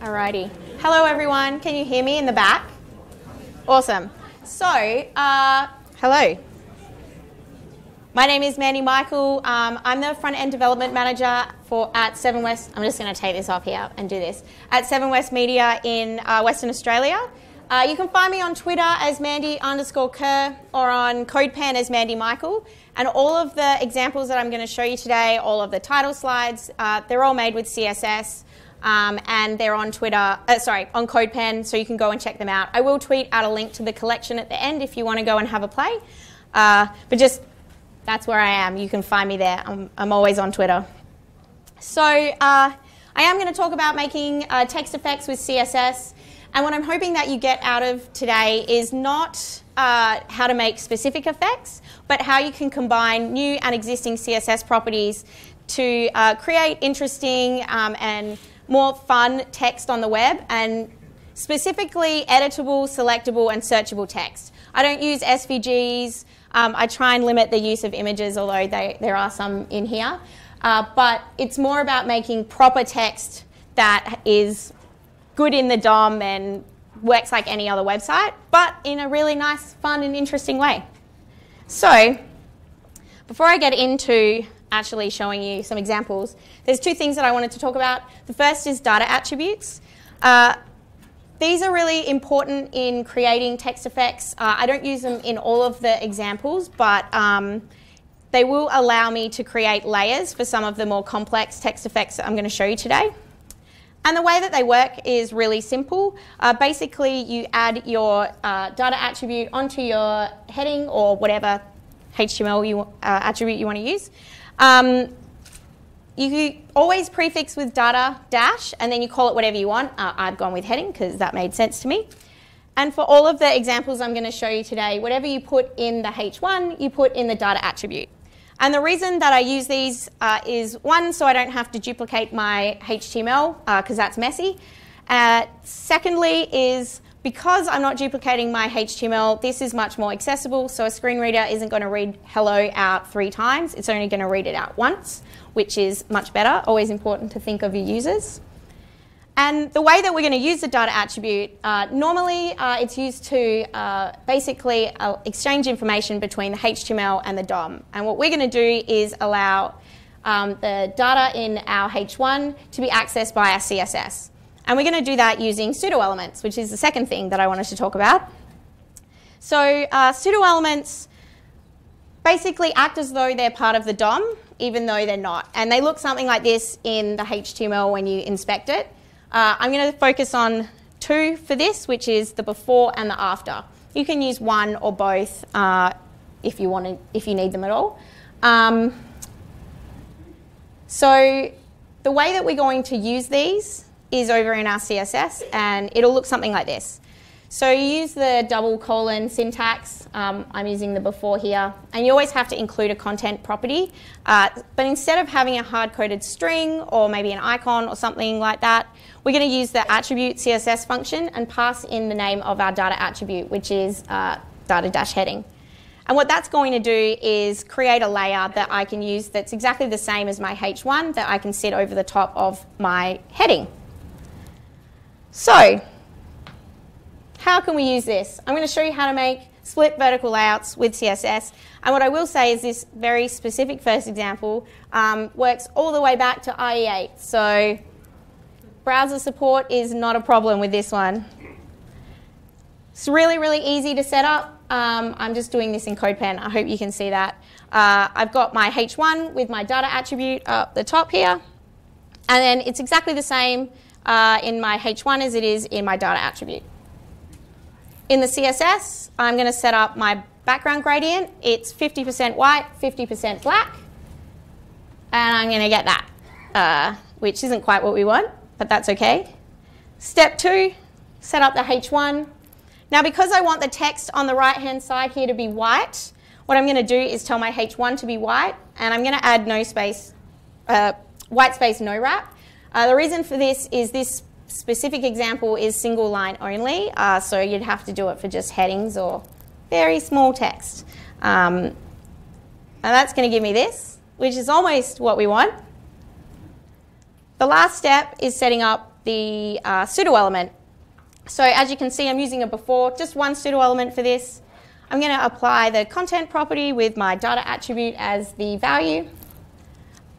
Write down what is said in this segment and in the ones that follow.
Alrighty. Hello, everyone. Can you hear me in the back? Awesome. So, uh, hello. My name is Mandy Michael. Um, I'm the front end development manager for at Seven West. I'm just going to take this off here and do this at Seven West Media in uh, Western Australia. Uh, you can find me on Twitter as Mandy underscore Kerr or on CodePen as Mandy Michael. And all of the examples that I'm going to show you today, all of the title slides, uh, they're all made with CSS. Um, and they're on Twitter, uh, sorry, on CodePen, so you can go and check them out. I will tweet out a link to the collection at the end if you want to go and have a play. Uh, but just, that's where I am. You can find me there. I'm, I'm always on Twitter. So uh, I am going to talk about making uh, text effects with CSS. And what I'm hoping that you get out of today is not uh, how to make specific effects, but how you can combine new and existing CSS properties to uh, create interesting um, and more fun text on the web and specifically editable, selectable, and searchable text. I don't use SVGs. Um, I try and limit the use of images, although they, there are some in here. Uh, but it's more about making proper text that is good in the DOM and works like any other website, but in a really nice, fun, and interesting way. So, before I get into actually showing you some examples, there's two things that I wanted to talk about. The first is data attributes. Uh, these are really important in creating text effects. Uh, I don't use them in all of the examples, but um, they will allow me to create layers for some of the more complex text effects that I'm going to show you today. And the way that they work is really simple. Uh, basically, you add your uh, data attribute onto your heading or whatever HTML you, uh, attribute you want to use. Um, you always prefix with data dash and then you call it whatever you want. Uh, I've gone with heading because that made sense to me. And for all of the examples I'm going to show you today, whatever you put in the H1, you put in the data attribute. And the reason that I use these uh, is one, so I don't have to duplicate my HTML because uh, that's messy. Uh, secondly is because I'm not duplicating my HTML, this is much more accessible. So a screen reader isn't going to read hello out three times. It's only going to read it out once, which is much better. Always important to think of your users. And the way that we're going to use the data attribute, uh, normally uh, it's used to uh, basically uh, exchange information between the HTML and the DOM. And what we're going to do is allow um, the data in our H1 to be accessed by our CSS. And we're going to do that using pseudo elements, which is the second thing that I wanted to talk about. So uh, pseudo elements basically act as though they're part of the DOM, even though they're not. And they look something like this in the HTML when you inspect it. Uh, I'm going to focus on two for this, which is the before and the after. You can use one or both uh, if you want to, if you need them at all. Um, so the way that we're going to use these is over in our CSS, and it'll look something like this. So you use the double colon syntax. Um, I'm using the before here. And you always have to include a content property. Uh, but instead of having a hard-coded string or maybe an icon or something like that, we're going to use the attribute CSS function and pass in the name of our data attribute, which is uh, data-heading. And what that's going to do is create a layer that I can use that's exactly the same as my H1 that I can sit over the top of my heading. So how can we use this? I'm going to show you how to make split vertical layouts with CSS. And what I will say is this very specific first example um, works all the way back to IE8. So browser support is not a problem with this one. It's really, really easy to set up. Um, I'm just doing this in CodePen. I hope you can see that. Uh, I've got my H1 with my data attribute up the top here. And then it's exactly the same uh, in my H1 as it is in my data attribute. In the CSS, I'm going to set up my background gradient. It's 50% white, 50% black. And I'm going to get that, uh, which isn't quite what we want, but that's okay. Step two, set up the H1. Now, because I want the text on the right-hand side here to be white, what I'm going to do is tell my H1 to be white, and I'm going to add no space, uh, white space no wrap. Uh, the reason for this is this specific example is single line only, uh, so you'd have to do it for just headings or very small text. Um, and that's going to give me this, which is almost what we want. The last step is setting up the uh, pseudo element. So as you can see, I'm using a before, just one pseudo element for this. I'm going to apply the content property with my data attribute as the value.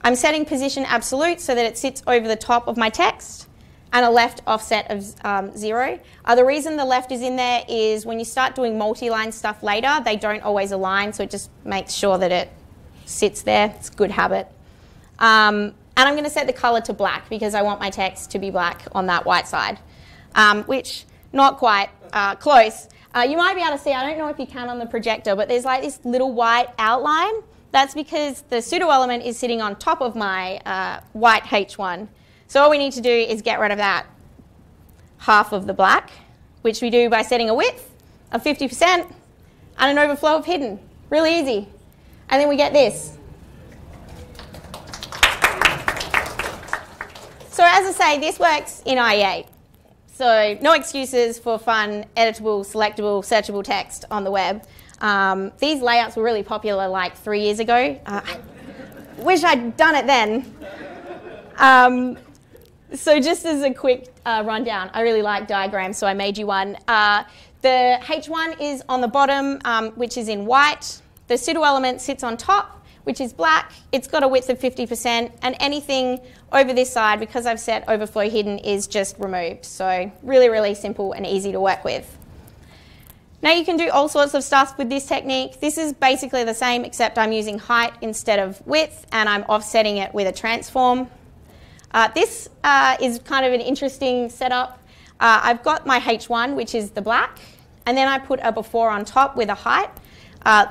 I'm setting position absolute so that it sits over the top of my text and a left offset of um, zero. Uh, the reason the left is in there is when you start doing multi-line stuff later, they don't always align, so it just makes sure that it sits there. It's a good habit. Um, and I'm going to set the color to black because I want my text to be black on that white side, um, which not quite uh, close. Uh, you might be able to see, I don't know if you can on the projector, but there's like this little white outline. That's because the pseudo element is sitting on top of my uh, white H1. So all we need to do is get rid of that half of the black, which we do by setting a width of 50% and an overflow of hidden. Really easy. And then we get this. So as I say, this works in IE8. So no excuses for fun, editable, selectable, searchable text on the web. Um, these layouts were really popular like three years ago. Uh, wish I'd done it then. Um, so just as a quick uh, rundown, I really like diagrams, so I made you one. Uh, the H1 is on the bottom, um, which is in white. The pseudo element sits on top, which is black. It's got a width of 50%, and anything over this side, because I've set overflow hidden, is just removed. So really, really simple and easy to work with. Now you can do all sorts of stuff with this technique. This is basically the same, except I'm using height instead of width, and I'm offsetting it with a transform. Uh, this uh, is kind of an interesting setup. Uh, I've got my H1, which is the black, and then I put a before on top with a height. Uh,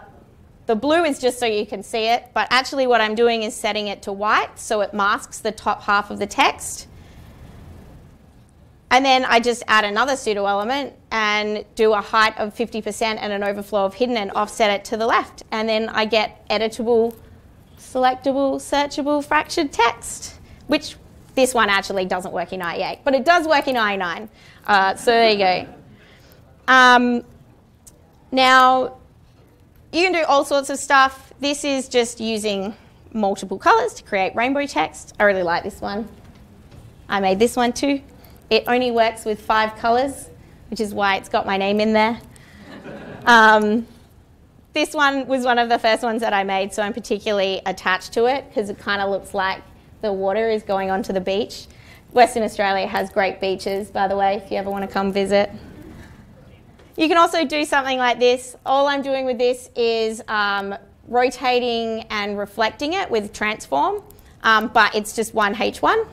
the blue is just so you can see it, but actually what I'm doing is setting it to white so it masks the top half of the text. And then I just add another pseudo element and do a height of 50% and an overflow of hidden and offset it to the left. And then I get editable, selectable, searchable fractured text, which this one actually doesn't work in IE8, but it does work in IE9. Uh, so there you go. Um, now, you can do all sorts of stuff. This is just using multiple colours to create rainbow text. I really like this one. I made this one too. It only works with five colours, which is why it's got my name in there. Um, this one was one of the first ones that I made, so I'm particularly attached to it because it kind of looks like the water is going onto the beach. Western Australia has great beaches, by the way, if you ever want to come visit. You can also do something like this. All I'm doing with this is um, rotating and reflecting it with transform, um, but it's just one H1.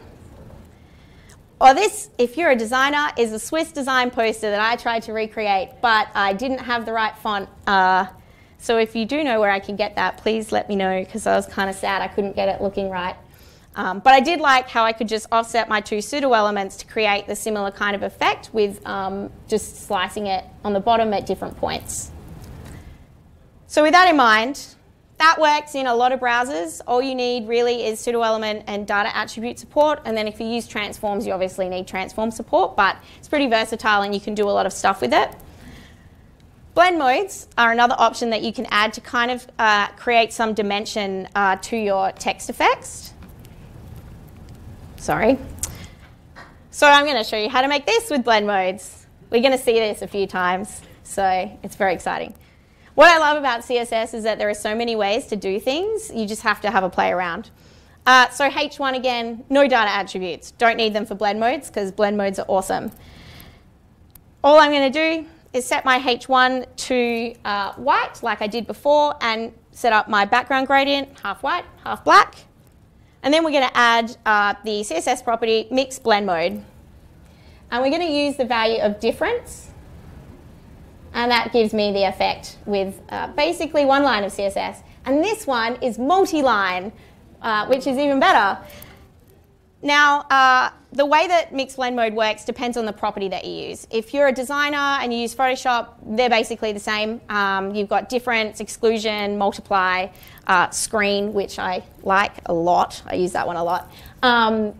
Or this, if you're a designer, is a Swiss design poster that I tried to recreate, but I didn't have the right font. Uh, so if you do know where I can get that, please let me know because I was kind of sad I couldn't get it looking right. Um, but I did like how I could just offset my two pseudo elements to create the similar kind of effect with um, just slicing it on the bottom at different points. So with that in mind, that works in a lot of browsers. All you need really is pseudo element and data attribute support. And then if you use transforms, you obviously need transform support, but it's pretty versatile and you can do a lot of stuff with it. Blend modes are another option that you can add to kind of uh, create some dimension uh, to your text effects. Sorry. So I'm going to show you how to make this with blend modes. We're going to see this a few times, so it's very exciting. What I love about CSS is that there are so many ways to do things. You just have to have a play around. Uh, so H1 again, no data attributes. Don't need them for blend modes because blend modes are awesome. All I'm going to do is set my H1 to uh, white like I did before and set up my background gradient, half white, half black. And then we're going to add uh, the CSS property mix blend mode. And we're going to use the value of difference. And that gives me the effect with uh, basically one line of CSS. And this one is multi-line, uh, which is even better. Now, uh, the way that mixed blend mode works depends on the property that you use. If you're a designer and you use Photoshop, they're basically the same. Um, you've got difference, exclusion, multiply, uh, screen, which I like a lot. I use that one a lot. Um,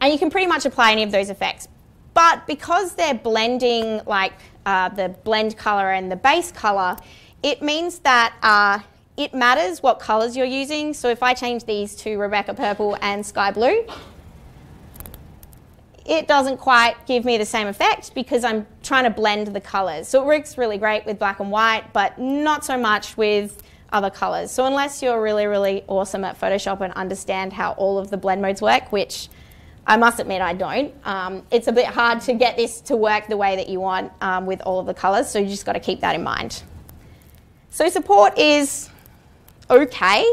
and you can pretty much apply any of those effects. But because they're blending like uh, the blend color and the base color, it means that uh, it matters what colors you're using. So if I change these to Rebecca Purple and Sky Blue, it doesn't quite give me the same effect because I'm trying to blend the colors. So it works really great with black and white, but not so much with other colors. So unless you're really, really awesome at Photoshop and understand how all of the blend modes work, which I must admit I don't, um, it's a bit hard to get this to work the way that you want um, with all of the colors. So you just got to keep that in mind. So support is okay.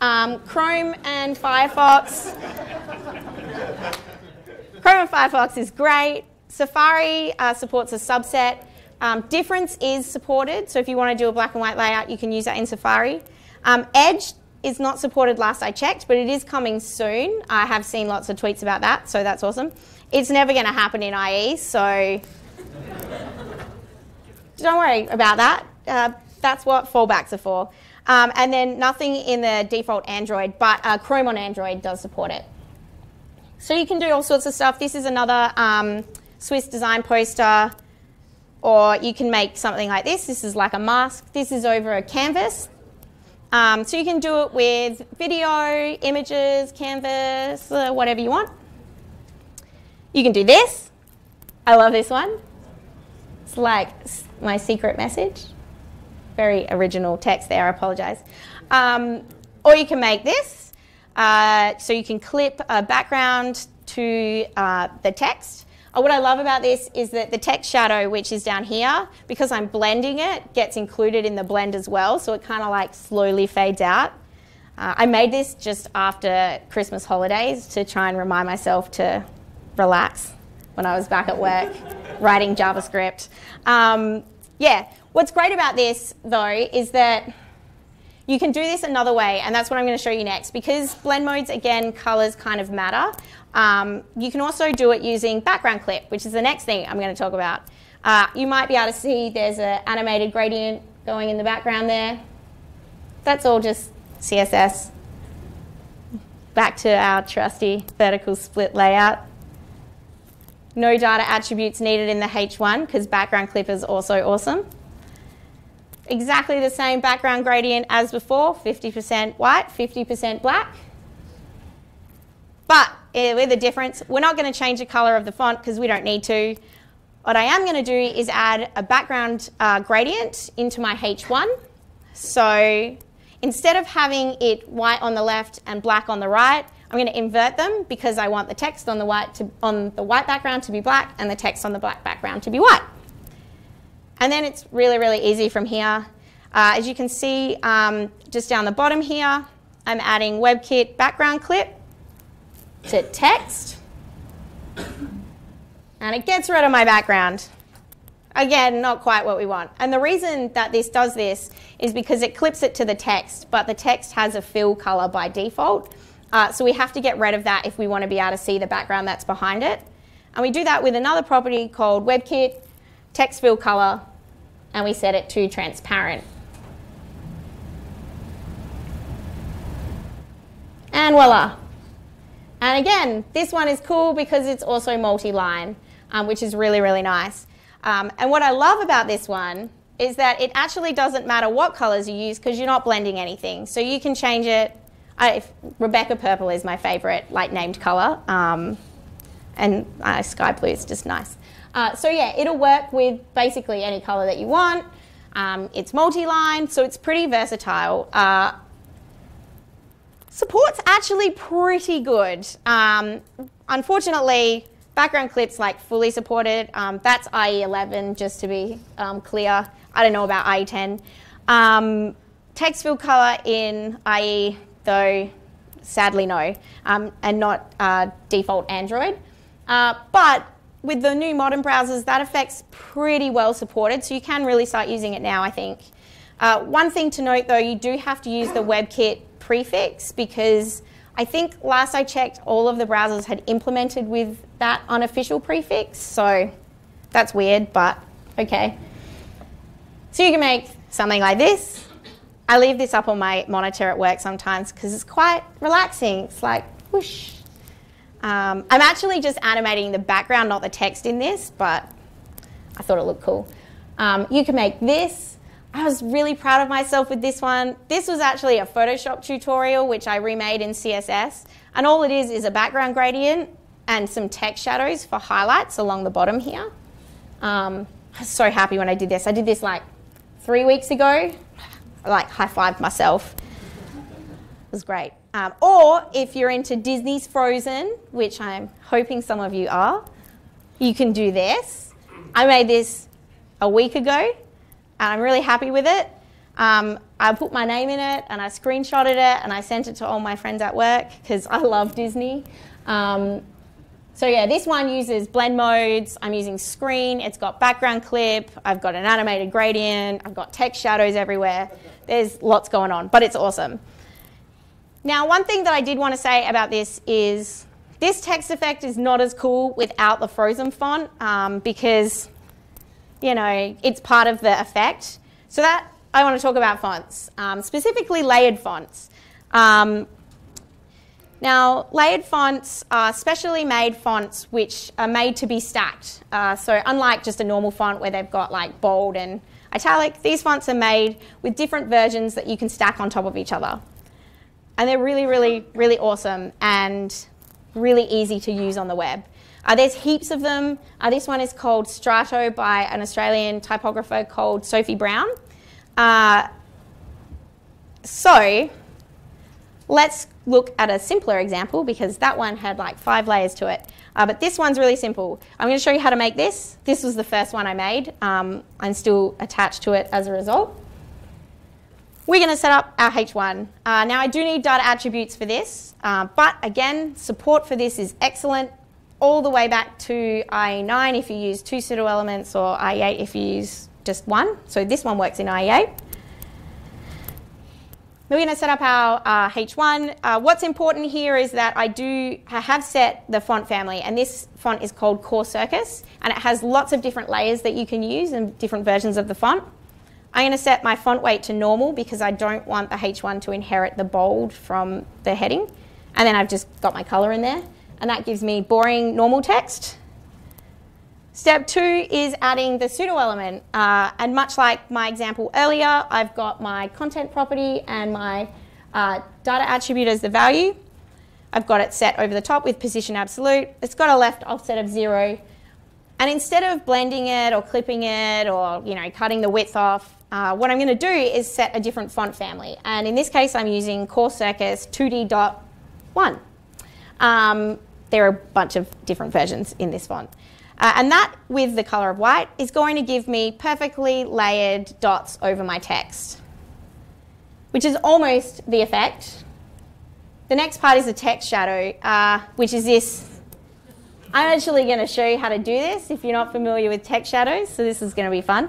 Um, Chrome and Firefox. Chrome and Firefox is great. Safari uh, supports a subset. Um, difference is supported, so if you want to do a black and white layout, you can use that in Safari. Um, Edge is not supported last I checked, but it is coming soon. I have seen lots of tweets about that, so that's awesome. It's never going to happen in IE, so don't worry about that. Uh, that's what fallbacks are for. Um, and then nothing in the default Android, but uh, Chrome on Android does support it. So you can do all sorts of stuff. This is another um, Swiss design poster, or you can make something like this. This is like a mask. This is over a canvas. Um, so you can do it with video, images, canvas, uh, whatever you want. You can do this. I love this one. It's like my secret message very original text there, I apologise. Um, or you can make this. Uh, so you can clip a background to uh, the text. Uh, what I love about this is that the text shadow, which is down here, because I'm blending it, gets included in the blend as well. So it kind of like slowly fades out. Uh, I made this just after Christmas holidays to try and remind myself to relax when I was back at work writing JavaScript. Um, yeah, What's great about this, though, is that you can do this another way, and that's what I'm going to show you next. Because blend modes, again, colors kind of matter, um, you can also do it using background clip, which is the next thing I'm going to talk about. Uh, you might be able to see there's an animated gradient going in the background there. That's all just CSS. Back to our trusty vertical split layout. No data attributes needed in the H1 because background clip is also awesome. Exactly the same background gradient as before, 50% white, 50% black. But eh, with a difference, we're not going to change the color of the font because we don't need to. What I am going to do is add a background uh, gradient into my H1. So instead of having it white on the left and black on the right, I'm going to invert them because I want the text on the white to, on the white background to be black and the text on the black background to be white. And then it's really, really easy from here. Uh, as you can see, um, just down the bottom here, I'm adding WebKit background clip to text. And it gets rid of my background. Again, not quite what we want. And the reason that this does this is because it clips it to the text, but the text has a fill color by default. Uh, so we have to get rid of that if we want to be able to see the background that's behind it. And we do that with another property called WebKit text fill color, and we set it to transparent. And voila. And again, this one is cool because it's also multi-line, um, which is really, really nice. Um, and what I love about this one is that it actually doesn't matter what colors you use because you're not blending anything. So you can change it. I, Rebecca Purple is my favorite like named color. Um, and uh, sky blue is just nice. Uh, so yeah, it'll work with basically any color that you want. Um, it's multi-line, so it's pretty versatile. Uh, support's actually pretty good. Um, unfortunately, background clips like fully supported. Um, that's IE11, just to be um, clear. I don't know about IE10. Um, text fill color in IE, though, sadly no, um, and not uh, default Android. Uh, but with the new modern browsers, that effect's pretty well supported, so you can really start using it now, I think. Uh, one thing to note though, you do have to use the WebKit prefix because I think last I checked, all of the browsers had implemented with that unofficial prefix, so that's weird, but okay. So you can make something like this. I leave this up on my monitor at work sometimes because it's quite relaxing. It's like whoosh, um, I'm actually just animating the background, not the text in this, but I thought it looked cool. Um, you can make this. I was really proud of myself with this one. This was actually a Photoshop tutorial, which I remade in CSS. And all it is is a background gradient and some text shadows for highlights along the bottom here. Um, I was so happy when I did this. I did this like three weeks ago. I like high fived myself. It was great. Um, or if you're into Disney's Frozen, which I'm hoping some of you are, you can do this. I made this a week ago and I'm really happy with it. Um, I put my name in it and I screenshotted it and I sent it to all my friends at work because I love Disney. Um, so yeah, this one uses blend modes. I'm using screen. It's got background clip. I've got an animated gradient. I've got text shadows everywhere. There's lots going on, but it's awesome. Now, one thing that I did want to say about this is this text effect is not as cool without the frozen font um, because, you know, it's part of the effect. So that I want to talk about fonts, um, specifically layered fonts. Um, now, layered fonts are specially made fonts which are made to be stacked. Uh, so unlike just a normal font where they've got like bold and italic, these fonts are made with different versions that you can stack on top of each other. And they're really, really, really awesome and really easy to use on the web. Uh, there's heaps of them. Uh, this one is called Strato by an Australian typographer called Sophie Brown. Uh, so let's look at a simpler example because that one had like five layers to it. Uh, but this one's really simple. I'm going to show you how to make this. This was the first one I made. Um, I'm still attached to it as a result. We're going to set up our H1. Uh, now I do need data attributes for this, uh, but again, support for this is excellent all the way back to IE9 if you use two pseudo elements or IE8 if you use just one. So this one works in IE8. We're going to set up our uh, H1. Uh, what's important here is that I do I have set the font family, and this font is called Core Circus, and it has lots of different layers that you can use and different versions of the font. I'm going to set my font weight to normal because I don't want the H1 to inherit the bold from the heading. And then I've just got my color in there, and that gives me boring normal text. Step two is adding the pseudo element. Uh, and much like my example earlier, I've got my content property and my uh, data attribute as the value. I've got it set over the top with position absolute. It's got a left offset of zero. And instead of blending it or clipping it or you know cutting the width off, uh, what I'm going to do is set a different font family. And in this case, I'm using Core Circus 2D.1. Um, there are a bunch of different versions in this font. Uh, and that, with the colour of white, is going to give me perfectly layered dots over my text, which is almost the effect. The next part is the text shadow, uh, which is this. I'm actually going to show you how to do this if you're not familiar with text shadows, so this is going to be fun.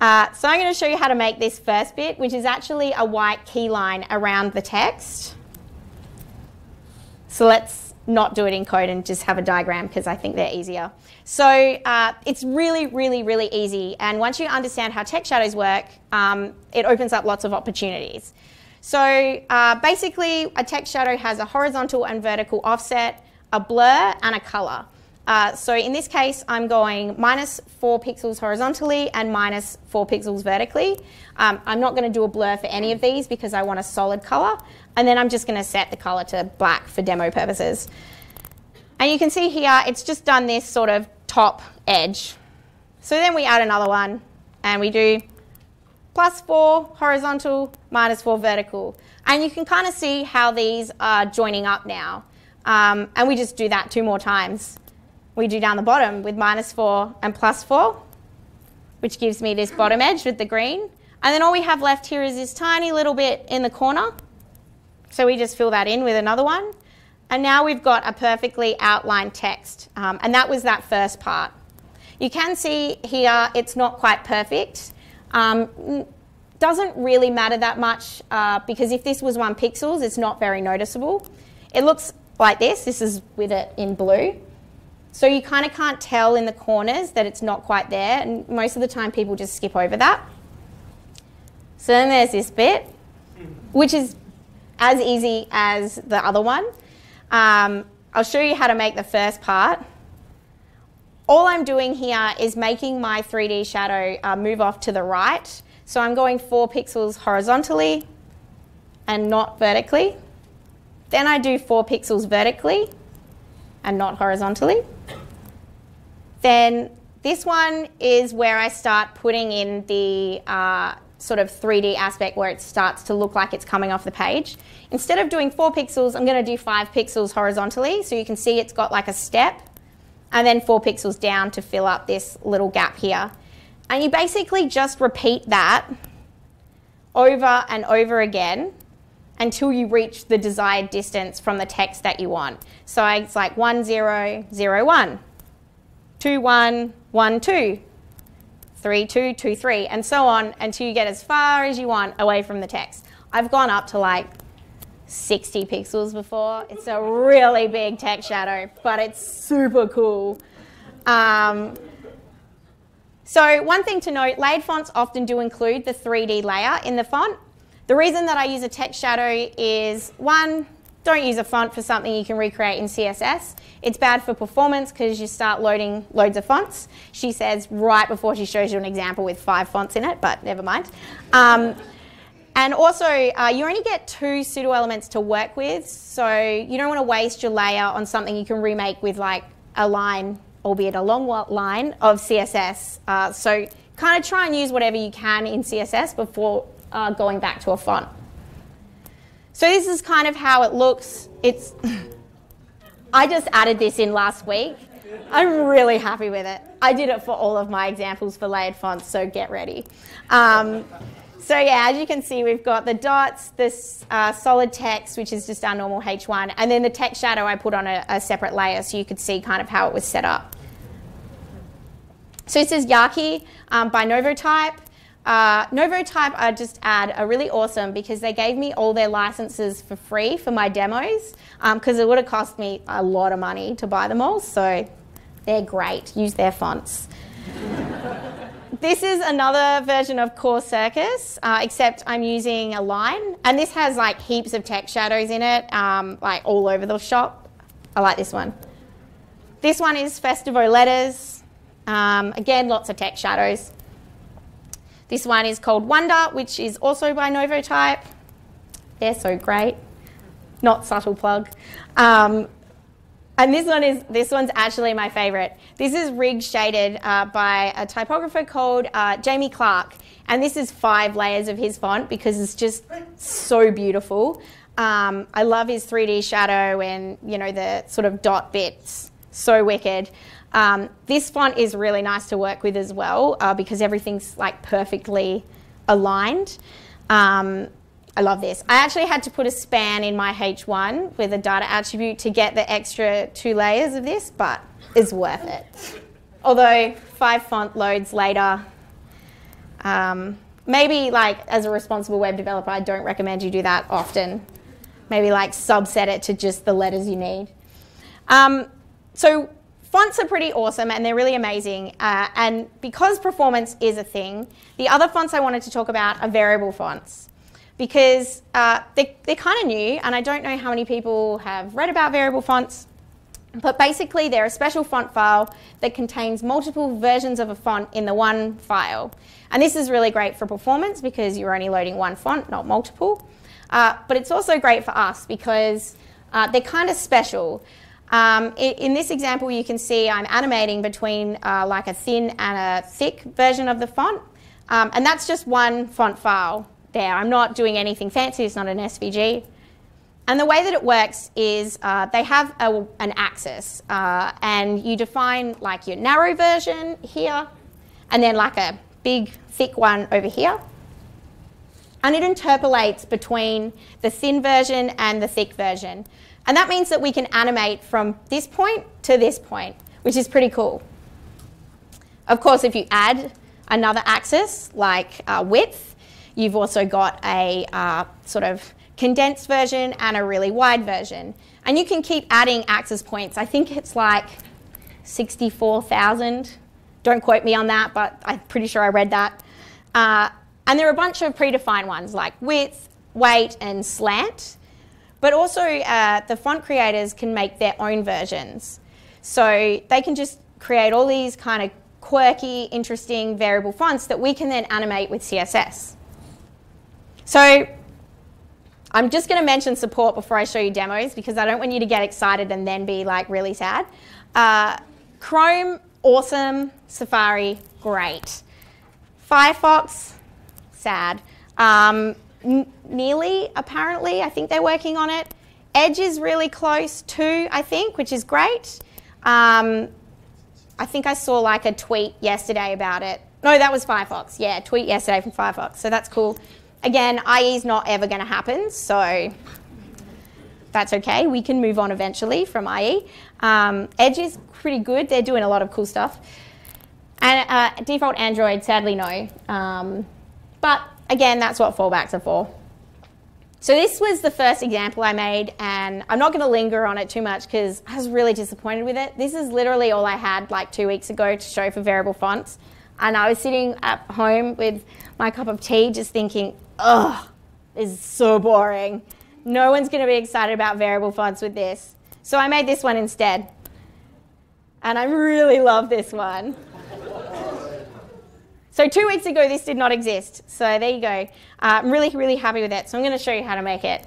Uh, so I'm going to show you how to make this first bit, which is actually a white key line around the text. So let's not do it in code and just have a diagram because I think they're easier. So uh, it's really, really, really easy. And once you understand how text shadows work, um, it opens up lots of opportunities. So uh, basically, a text shadow has a horizontal and vertical offset, a blur, and a color. Uh, so in this case, I'm going minus 4 pixels horizontally and minus 4 pixels vertically. Um, I'm not going to do a blur for any of these because I want a solid color. And then I'm just going to set the color to black for demo purposes. And you can see here, it's just done this sort of top edge. So then we add another one and we do plus 4 horizontal, minus 4 vertical. And you can kind of see how these are joining up now. Um, and we just do that two more times we do down the bottom with minus 4 and plus 4, which gives me this bottom edge with the green. And then all we have left here is this tiny little bit in the corner. So we just fill that in with another one. And now we've got a perfectly outlined text. Um, and that was that first part. You can see here it's not quite perfect. Um, doesn't really matter that much uh, because if this was one pixels, it's not very noticeable. It looks like this. This is with it in blue. So you kind of can't tell in the corners that it's not quite there, and most of the time people just skip over that. So then there's this bit, which is as easy as the other one. Um, I'll show you how to make the first part. All I'm doing here is making my 3D shadow uh, move off to the right. So I'm going four pixels horizontally and not vertically. Then I do four pixels vertically and not horizontally. Then this one is where I start putting in the uh, sort of 3D aspect where it starts to look like it's coming off the page. Instead of doing four pixels, I'm going to do five pixels horizontally. So you can see it's got like a step and then four pixels down to fill up this little gap here. And you basically just repeat that over and over again until you reach the desired distance from the text that you want. So it's like 1, 0, 0, 1, 2, 1, 1, 2, 3, 2, 2, 3, and so on until you get as far as you want away from the text. I've gone up to like 60 pixels before. It's a really big text shadow, but it's super cool. Um, so one thing to note, layered fonts often do include the 3D layer in the font. The reason that I use a text shadow is one, don't use a font for something you can recreate in CSS. It's bad for performance because you start loading loads of fonts. She says right before she shows you an example with five fonts in it, but never mind. Um, and also, uh, you only get two pseudo elements to work with, so you don't want to waste your layer on something you can remake with like a line, albeit a long line, of CSS. Uh, so kind of try and use whatever you can in CSS before uh, going back to a font. So this is kind of how it looks. It's I just added this in last week. I'm really happy with it. I did it for all of my examples for layered fonts, so get ready. Um, so yeah, as you can see, we've got the dots, this uh, solid text, which is just our normal H1, and then the text shadow I put on a, a separate layer so you could see kind of how it was set up. So this is Yaki um, by Novotypo. Uh, Novotypo, I just add, are really awesome because they gave me all their licenses for free for my demos because um, it would have cost me a lot of money to buy them all. So they're great. Use their fonts. this is another version of Core Circus, uh, except I'm using a line, and this has like heaps of text shadows in it, um, like all over the shop. I like this one. This one is Festivo Letters. Um, again, lots of text shadows. This one is called Wonder, which is also by Novotypo. They're so great. Not subtle plug. Um, and this one is this one's actually my favorite. This is rig shaded uh, by a typographer called uh, Jamie Clarke, and this is five layers of his font because it's just so beautiful. Um, I love his 3D shadow and you know the sort of dot bits, so wicked. Um, this font is really nice to work with as well uh, because everything's like perfectly aligned. Um, I love this. I actually had to put a span in my H1 with a data attribute to get the extra two layers of this, but it's worth it. Although five font loads later, um, maybe like as a responsible web developer, I don't recommend you do that often. Maybe like subset it to just the letters you need. Um, so Fonts are pretty awesome and they're really amazing. Uh, and because performance is a thing, the other fonts I wanted to talk about are variable fonts because uh, they, they're kind of new and I don't know how many people have read about variable fonts. But basically, they're a special font file that contains multiple versions of a font in the one file. And this is really great for performance because you're only loading one font, not multiple. Uh, but it's also great for us because uh, they're kind of special. Um, in this example, you can see I'm animating between uh, like a thin and a thick version of the font. Um, and that's just one font file there. I'm not doing anything fancy, it's not an SVG. And the way that it works is uh, they have a, an axis uh, and you define like your narrow version here and then like a big thick one over here. And it interpolates between the thin version and the thick version. And that means that we can animate from this point to this point, which is pretty cool. Of course, if you add another axis like uh, width, you've also got a uh, sort of condensed version and a really wide version. And you can keep adding axis points. I think it's like 64,000. Don't quote me on that, but I'm pretty sure I read that. Uh, and there are a bunch of predefined ones like width, weight, and slant. But also, uh, the font creators can make their own versions. So they can just create all these kind of quirky, interesting variable fonts that we can then animate with CSS. So I'm just going to mention support before I show you demos because I don't want you to get excited and then be like really sad. Uh, Chrome, awesome. Safari, great. Firefox, sad. Um, nearly, apparently, I think they're working on it. Edge is really close too, I think, which is great. Um, I think I saw like a tweet yesterday about it. No, that was Firefox. Yeah, tweet yesterday from Firefox. So that's cool. Again, IE is not ever going to happen, so that's okay. We can move on eventually from IE. Um, Edge is pretty good. They're doing a lot of cool stuff. And uh, default Android, sadly, no. Um, but again, that's what fallbacks are for. So this was the first example I made, and I'm not going to linger on it too much because I was really disappointed with it. This is literally all I had like two weeks ago to show for variable fonts. And I was sitting at home with my cup of tea just thinking, ugh, this is so boring. No one's going to be excited about variable fonts with this. So I made this one instead. And I really love this one. So two weeks ago, this did not exist. So there you go. Uh, I'm really, really happy with that. So I'm going to show you how to make it.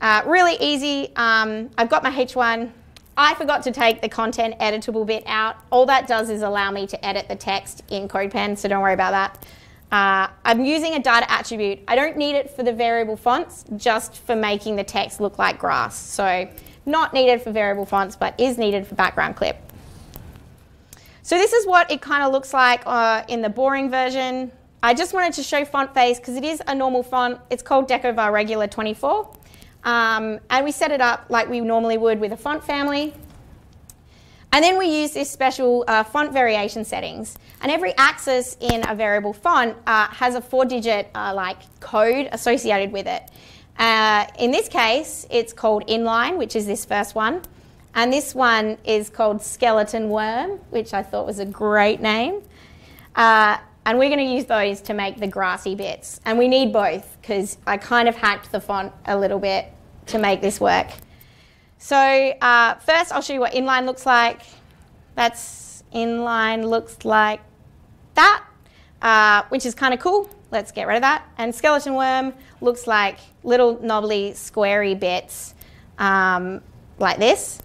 Uh, really easy. Um, I've got my H1. I forgot to take the content editable bit out. All that does is allow me to edit the text in CodePen, so don't worry about that. Uh, I'm using a data attribute. I don't need it for the variable fonts, just for making the text look like grass. So not needed for variable fonts, but is needed for background clip. So this is what it kind of looks like uh, in the boring version. I just wanted to show font face because it is a normal font. It's called Decovar Regular 24. Um, and we set it up like we normally would with a font family. And then we use this special uh, font variation settings. And every axis in a variable font uh, has a four-digit uh, like code associated with it. Uh, in this case, it's called inline, which is this first one. And this one is called Skeleton Worm, which I thought was a great name. Uh, and we're going to use those to make the grassy bits. And we need both because I kind of hacked the font a little bit to make this work. So uh, first I'll show you what inline looks like. That's inline looks like that, uh, which is kind of cool. Let's get rid of that. And skeleton worm looks like little knobbly squarey bits um, like this.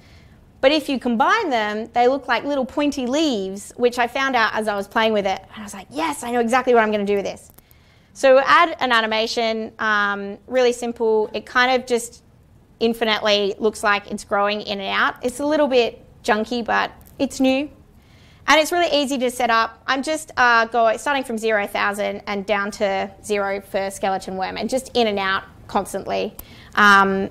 But if you combine them, they look like little pointy leaves, which I found out as I was playing with it. And I was like, yes, I know exactly what I'm going to do with this. So add an animation, um, really simple. It kind of just infinitely looks like it's growing in and out. It's a little bit junky, but it's new. And it's really easy to set up. I'm just uh, going, starting from 0,000 and down to zero for skeleton worm and just in and out constantly. Um,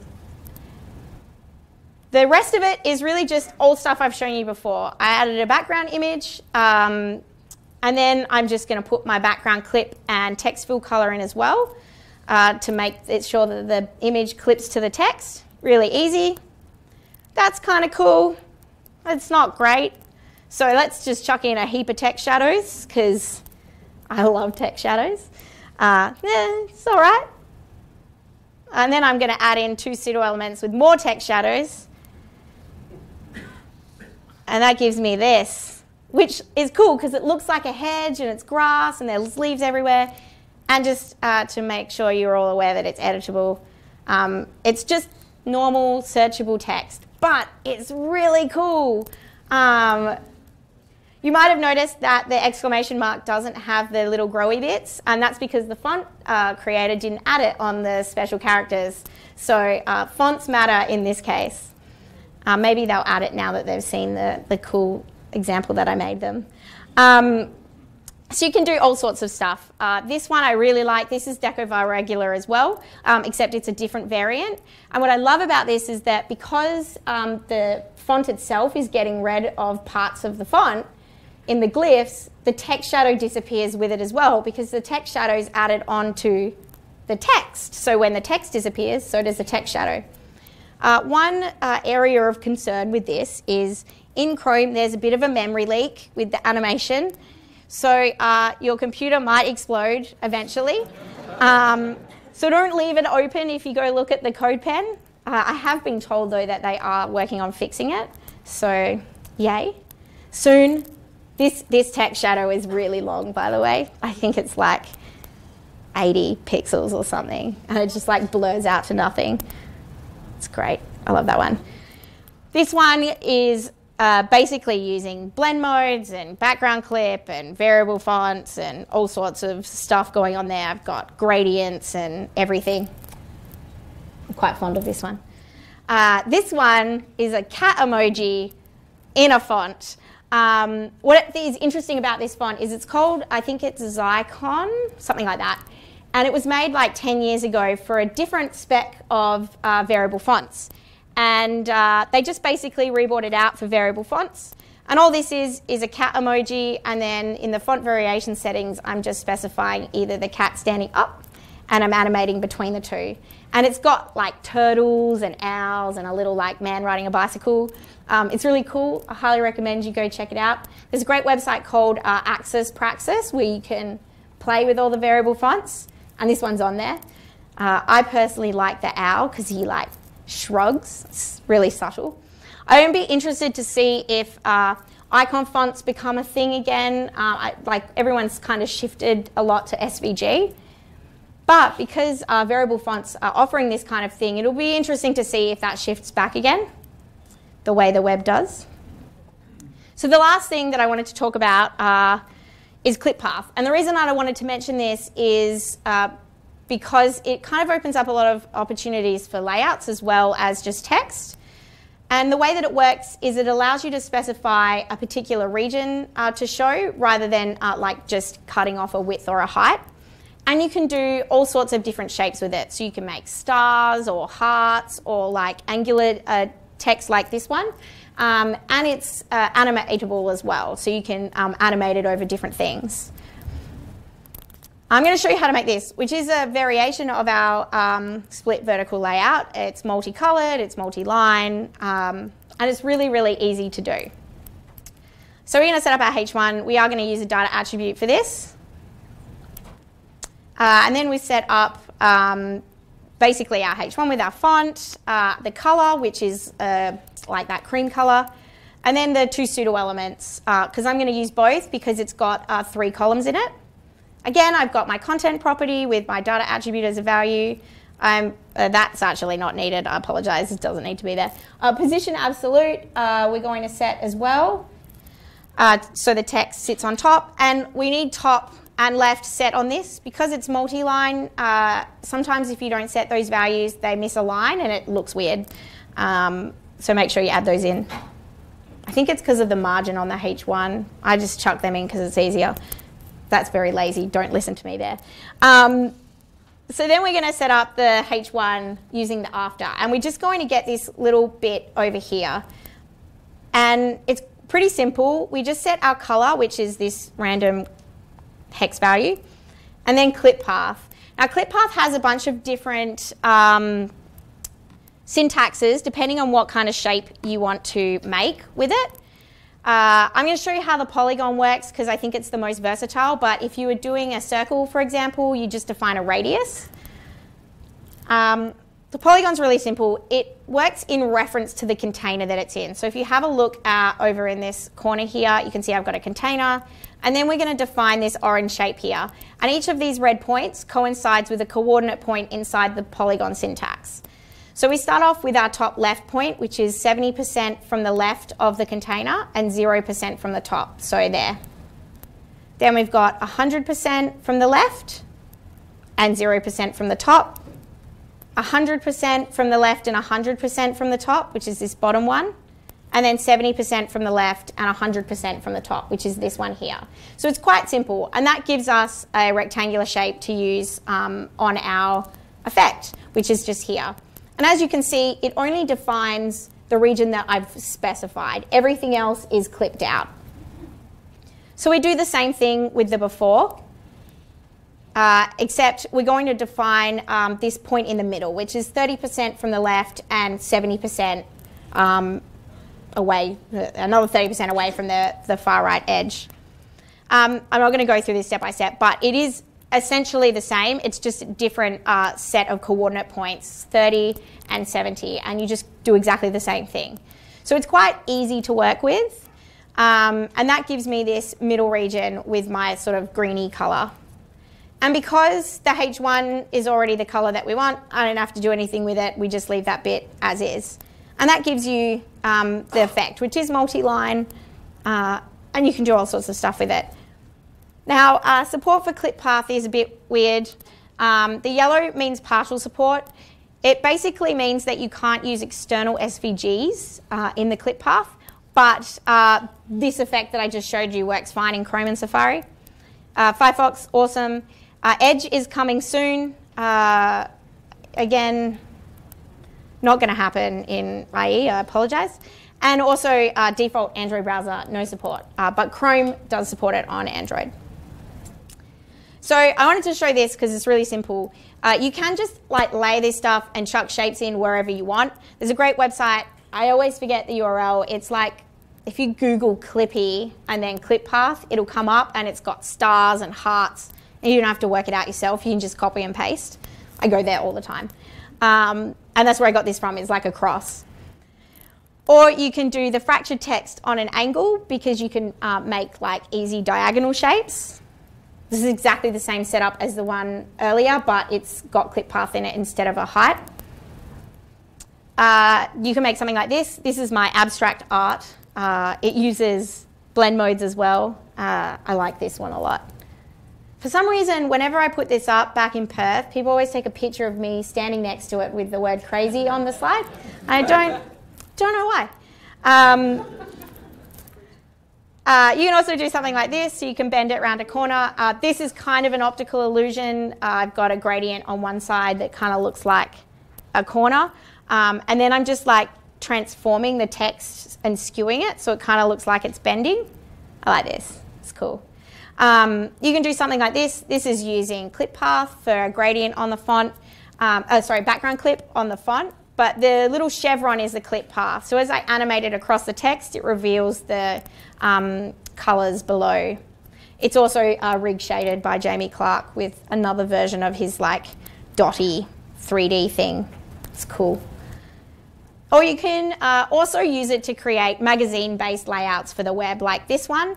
the rest of it is really just all stuff I've shown you before. I added a background image, um, and then I'm just going to put my background clip and text fill color in as well uh, to make it sure that the image clips to the text. Really easy. That's kind of cool. It's not great. So let's just chuck in a heap of text shadows because I love text shadows. Uh, yeah, it's all right. And then I'm going to add in two pseudo elements with more text shadows. And that gives me this, which is cool because it looks like a hedge and it's grass and there's leaves everywhere. And just uh, to make sure you're all aware that it's editable, um, it's just normal searchable text, but it's really cool. Um, you might have noticed that the exclamation mark doesn't have the little growy bits, and that's because the font uh, creator didn't add it on the special characters. So uh, fonts matter in this case. Uh, maybe they'll add it now that they've seen the, the cool example that I made them. Um, so you can do all sorts of stuff. Uh, this one I really like. This is Decovar Regular as well, um, except it's a different variant. And what I love about this is that because um, the font itself is getting rid of parts of the font, in the glyphs, the text shadow disappears with it as well because the text shadow is added onto the text. So when the text disappears, so does the text shadow. Uh, one uh, area of concern with this is in Chrome, there's a bit of a memory leak with the animation. So uh, your computer might explode eventually. Um, so don't leave it open if you go look at the CodePen. Uh, I have been told though that they are working on fixing it. So yay. Soon. This, this text shadow is really long, by the way. I think it's like 80 pixels or something, and it just like blurs out to nothing. Great. I love that one. This one is uh, basically using blend modes and background clip and variable fonts and all sorts of stuff going on there. I've got gradients and everything. I'm quite fond of this one. Uh, this one is a cat emoji in a font. Um, what is interesting about this font is it's called, I think it's Zycon, something like that. And it was made like 10 years ago for a different spec of uh, variable fonts. And uh, they just basically rebought it out for variable fonts. And all this is, is a cat emoji, and then in the font variation settings, I'm just specifying either the cat standing up and I'm animating between the two. And it's got like turtles and owls and a little like man riding a bicycle. Um, it's really cool. I highly recommend you go check it out. There's a great website called uh, Axis-Praxis where you can play with all the variable fonts, and this one's on there. Uh, I personally like the owl because he like shrugs. It's really subtle. I would be interested to see if uh, icon fonts become a thing again. Uh, I, like everyone's kind of shifted a lot to SVG. But because uh, variable fonts are offering this kind of thing, it'll be interesting to see if that shifts back again the way the web does. So the last thing that I wanted to talk about uh, is ClipPath. And the reason I wanted to mention this is uh, because it kind of opens up a lot of opportunities for layouts as well as just text. And the way that it works is it allows you to specify a particular region uh, to show rather than uh, like just cutting off a width or a height. And you can do all sorts of different shapes with it. So you can make stars or hearts or like angular uh, text like this one. Um, and it's uh, animatable as well, so you can um, animate it over different things. I'm going to show you how to make this, which is a variation of our um, split vertical layout. It's multicolored, it's multi-line, um, and it's really, really easy to do. So we're going to set up our H1. We are going to use a data attribute for this. Uh, and then we set up um, basically our H1 with our font, uh, the color, which is uh, like that cream color, and then the two pseudo elements, because uh, I'm going to use both because it's got uh, three columns in it. Again, I've got my content property with my data attribute as a value. Um, uh, that's actually not needed. I apologize, it doesn't need to be there. Uh, position absolute, we're going to set as well. so the text sits on top, and we need top and left set on this. Because it's multi-line, uh, sometimes if you don't set those values, they miss a line and it looks weird. Um, so make sure you add those in. I think it's because of the margin on the H1. I just chuck them in because it's easier. That's very lazy. Don't listen to me there. Um, so then we're going to set up the H1 using the after. And we're just going to get this little bit over here. And it's pretty simple. We just set our color, which is this random hex value, and then clip path. Now, clip path has a bunch of different um, syntaxes depending on what kind of shape you want to make with it. Uh, I'm going to show you how the polygon works because I think it's the most versatile, but if you were doing a circle, for example, you just define a radius. Um, the polygon's really simple. It works in reference to the container that it's in. So if you have a look at over in this corner here, you can see I've got a container. And then we're going to define this orange shape here. And each of these red points coincides with a coordinate point inside the polygon syntax. So we start off with our top left point, which is 70% from the left of the container and 0% from the top, so there. Then we've got 100% from the left and 0% from the top, 100% from the left and 100% from the top, which is this bottom one, and then 70% from the left and 100% from the top, which is this one here. So it's quite simple, and that gives us a rectangular shape to use um, on our effect, which is just here. And as you can see, it only defines the region that I've specified. Everything else is clipped out. So we do the same thing with the before, uh, except we're going to define um, this point in the middle, which is 30% from the left and 70% um, away, another 30% away from the, the far right edge. Um, I'm not going to go through this step by step, but it is essentially the same. It's just a different uh, set of coordinate points, 30 and 70, and you just do exactly the same thing. So it's quite easy to work with, um, and that gives me this middle region with my sort of greeny colour. And because the H1 is already the color that we want, I don't have to do anything with it. We just leave that bit as is. And that gives you um, the effect, which is multi-line, uh, and you can do all sorts of stuff with it. Now, uh, support for clip path is a bit weird. Um, the yellow means partial support. It basically means that you can't use external SVGs uh, in the clip path, but uh, this effect that I just showed you works fine in Chrome and Safari. Uh, Firefox, awesome. Uh, Edge is coming soon. Uh, again, not going to happen in IE, I apologize. And also uh, default Android browser, no support. Uh, but Chrome does support it on Android. So I wanted to show this because it's really simple. Uh, you can just like lay this stuff and chuck shapes in wherever you want. There's a great website. I always forget the URL. It's like if you Google Clippy and then Clip Path, it'll come up and it's got stars and hearts. And you don't have to work it out yourself. You can just copy and paste. I go there all the time. Um, and that's where I got this from. It's like a cross. Or you can do the fractured text on an angle because you can uh, make like easy diagonal shapes. This is exactly the same setup as the one earlier, but it's got clip path in it instead of a height. Uh, you can make something like this. This is my abstract art. Uh, it uses blend modes as well. Uh, I like this one a lot. For some reason, whenever I put this up back in Perth, people always take a picture of me standing next to it with the word crazy on the slide. I don't, don't know why. Um, uh, you can also do something like this, so you can bend it around a corner. Uh, this is kind of an optical illusion. Uh, I've got a gradient on one side that kind of looks like a corner. Um, and then I'm just like transforming the text and skewing it so it kind of looks like it's bending. I like this, it's cool. Um, you can do something like this. This is using clip path for a gradient on the font, um, oh, sorry, background clip on the font, but the little chevron is the clip path. So as I animate it across the text, it reveals the um, colors below. It's also uh, rig shaded by Jamie Clarke with another version of his like dotty 3D thing. It's cool. Or you can uh, also use it to create magazine-based layouts for the web like this one.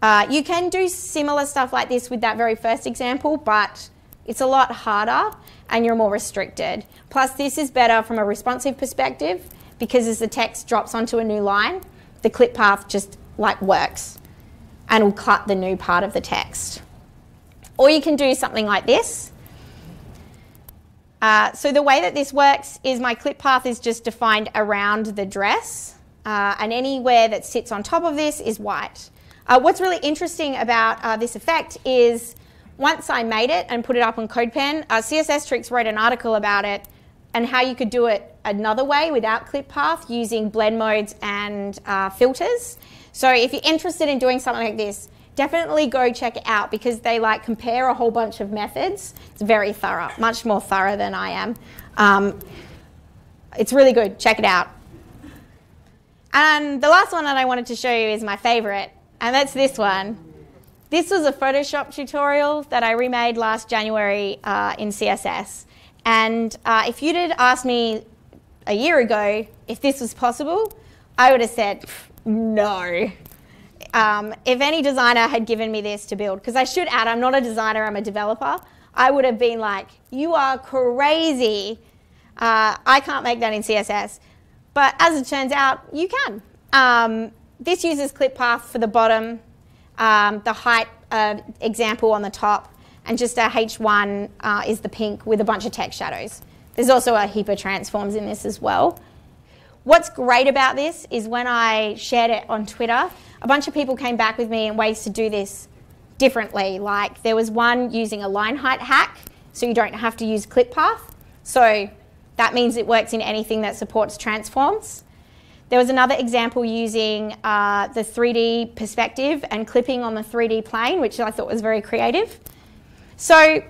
Uh, you can do similar stuff like this with that very first example, but it's a lot harder and you're more restricted. Plus, this is better from a responsive perspective because as the text drops onto a new line, the clip path just like works and will cut the new part of the text. Or you can do something like this. Uh, so the way that this works is my clip path is just defined around the dress uh, and anywhere that sits on top of this is white. Uh, what's really interesting about uh, this effect is once I made it and put it up on CodePen, uh, CSS Tricks wrote an article about it and how you could do it another way without clip path using blend modes and uh, filters. So if you're interested in doing something like this, definitely go check it out because they like compare a whole bunch of methods. It's very thorough, much more thorough than I am. Um, it's really good. Check it out. And the last one that I wanted to show you is my favorite, and that's this one. This was a Photoshop tutorial that I remade last January uh, in CSS. And uh, if you'd have asked me a year ago if this was possible, I would have said, no. Um, if any designer had given me this to build, because I should add, I'm not a designer, I'm a developer, I would have been like, you are crazy. Uh, I can't make that in CSS. But as it turns out, you can. Um, this uses clip path for the bottom, um, the height uh, example on the top, and just a H1 uh, is the pink with a bunch of text shadows. There's also a heap of transforms in this as well. What's great about this is when I shared it on Twitter, a bunch of people came back with me in ways to do this differently. Like there was one using a line height hack, so you don't have to use clip path. So that means it works in anything that supports transforms. There was another example using uh, the 3D perspective and clipping on the 3D plane, which I thought was very creative. So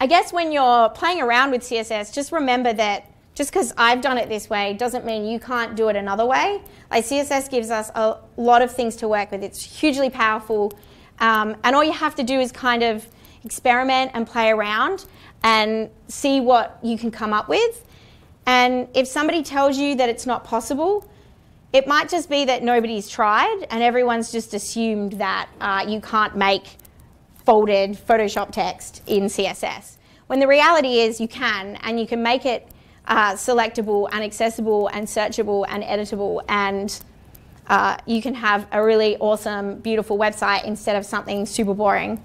I guess when you're playing around with CSS, just remember that just because I've done it this way doesn't mean you can't do it another way. Like CSS gives us a lot of things to work with. It's hugely powerful. Um, and all you have to do is kind of experiment and play around and see what you can come up with. And if somebody tells you that it's not possible, it might just be that nobody's tried and everyone's just assumed that uh, you can't make folded Photoshop text in CSS. When the reality is you can, and you can make it uh, selectable and accessible and searchable and editable and uh, you can have a really awesome, beautiful website instead of something super boring.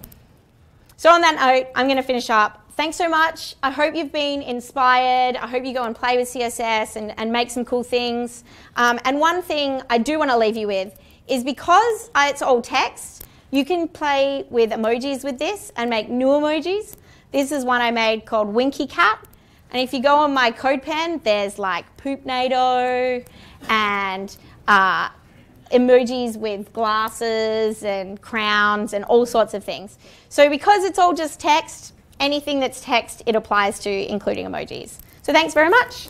So on that note, I'm going to finish up. Thanks so much. I hope you've been inspired. I hope you go and play with CSS and, and make some cool things. Um, and one thing I do want to leave you with is because it's all text, you can play with emojis with this and make new emojis. This is one I made called Winky Cat. And if you go on my CodePen, there's like poop Poopnado and uh, emojis with glasses and crowns and all sorts of things. So because it's all just text, anything that's text, it applies to, including emojis. So thanks very much.